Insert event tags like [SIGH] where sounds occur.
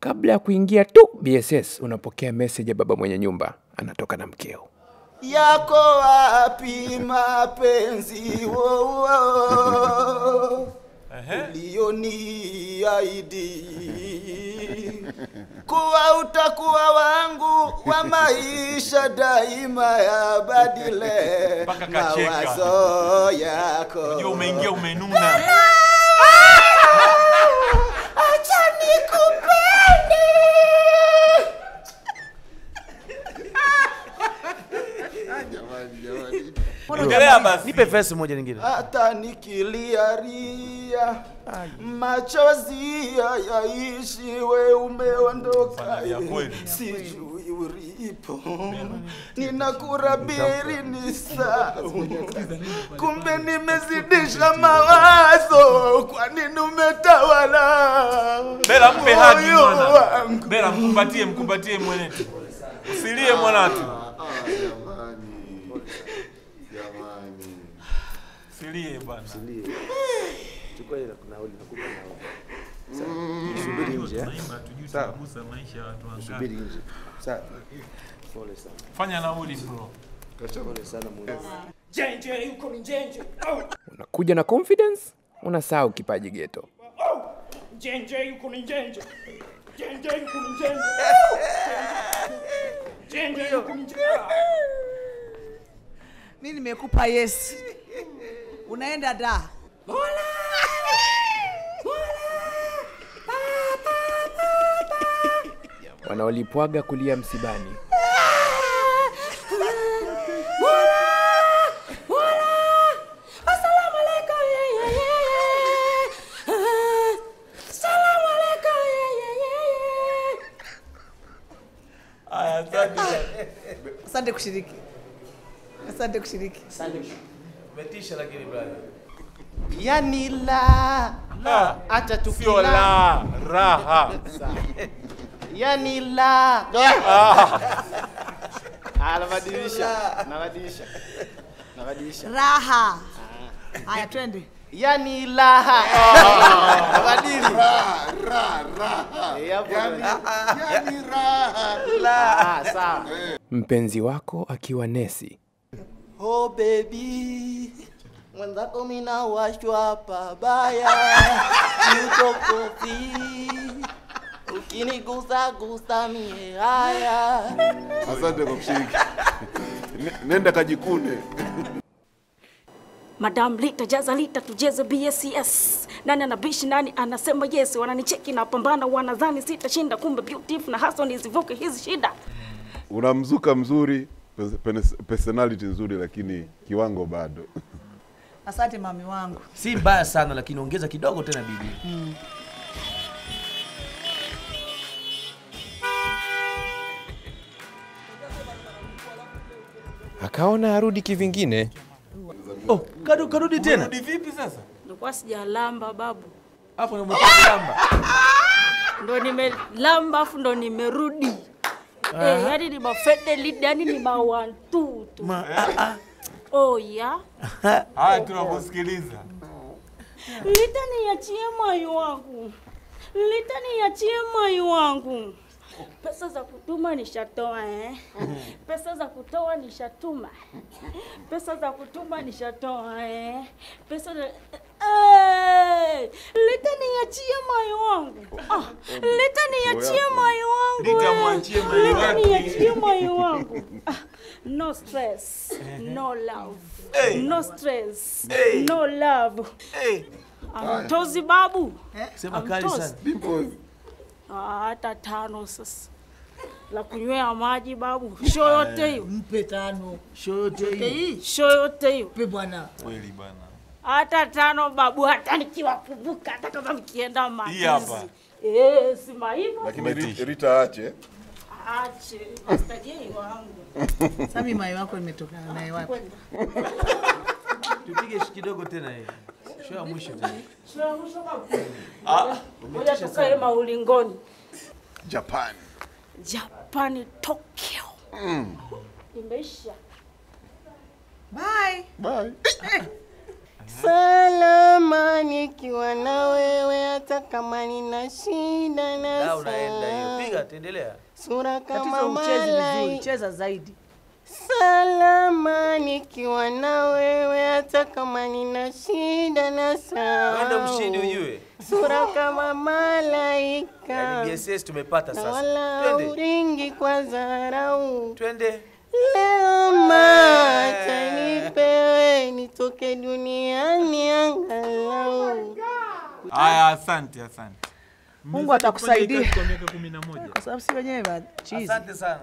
Kabla ya kuingia tu BSS, unapokea meseji ya baba mwenye nyumba. Anatoka na mkeo. yako wapi mapenzi? Wo, wo, ulioniahidi. Kuwa utakuwa wangu wa [LAUGHS] maisha daima ya badile. Mpaka kacheka. mawazo yako. Umeingia umenuna. Basi. Nipe verse moja nyingine. hata nikiliaria machozi yaishi we umeondoka sijui ulipo. Ninakurabiri ni sau kumbe nimezidisha mawazo kwa nini umetawala Bela mpe hadi mwana. Bela mkumbatie, mkumbatie mwenetu. Usilie mwanatu. Usilie bwana. Chukua ile nauli nakupa nauli. Subiri nje. eh? Sawa. Subiri nje. Sawa. Pole sana. Fanya nauli bro. Pole sana Mungu. Unakuja na confidence, unasahau kipaji geto. Mimi nimekupa yes unaenda da Wanaolipwaga kulia msibani. Asante kushiriki asante kushiriki asante kushiriki Umetisha lakini brother. yani la La. hata Sio tukila la, raha. yani la. Ah, nabadilisha nabadilisha nabadilisha. Raha. Haya twende. Yani laha nabadili. Eh, Ah, sawa. Mpenzi wako akiwa nesi. Oh baby, mwenzako mina washwa pabaya, utokofi ukinigusa gusa mie haya. Asante kwa kushiriki. Nenda kajikune. Madam Lita jaza Lita tujeze BSCS. Nani anabishi nani anasema yes, wananicheki na pambana, wanadhani sitashinda, kumbe beautiful na hasa nizivuke hizi shida. Unamzuka mzuri, personality nzuri, lakini kiwango bado. [LAUGHS] asante mami wangu Si mbaya sana lakini ongeza kidogo tena bibi. Akaona arudi kivingine. Oh, kadu karudi tena. Rudi vipi sasa? Nilikuwa sijalamba babu, Hapo ndio mtakalamba. Ndio nimelamba afu [LAUGHS] ndio nimerudi. Eh, yani ni mafede lead, yani ni mawantu tu. Ma ah, ah. Oh ya [LAUGHS] Haya tunakusikiliza. Lita niachie moyo wangu, Lita niachie moyo wangu. Pesa za kutuma nishatoa eh. [LAUGHS] Pesa za kutoa nishatuma. Pesa za kutuma nishatoa eh. Pesa za Eh, Lita niachie moyo wangu. Ah, Lita niachie moyo wangu. Eh. moyo Lita moyo wangu. Ah, no stress, no love. No stress, no love. Amtozi babu. Sema kali sana. Ah, hata tano sasa. La kunywea maji babu, sho yote hiyo, mpe tano. Sho yote hii. Sho yote hiyo, mpe bwana. Kweli bwana, hata tano babu, hata nikiwakumbuka, hata kama mkienda Hii hapa. Eh, sima hivyo Lakini Rita, ache. ache Master J wangu [LAUGHS] sami mai wako imetokana naye wapi [LAUGHS] Tupige kidogo tena hii. Show ya mwisho tena. Ya mwisho babu, ngoja tukae maulingoni. Japan. Japan Tokyo imeisha. bye Bye. Unaenda hiyo. Piga, tuendelea. Sura kama malai cheza zaidi. salama nikiwa na wewe, hata kama nina shida na Wewe ndo mshindi ujue. Sura kama malaika Yani BSS tumepata sasa. wala Twende. uringi kwa dharau. Twende. Leo macha nipewe nitoke duniani angalau. Haya, asante, asante. Mungu atakusaidia Kwa moja. kwa sababu si wenyewe bana. Asante sana.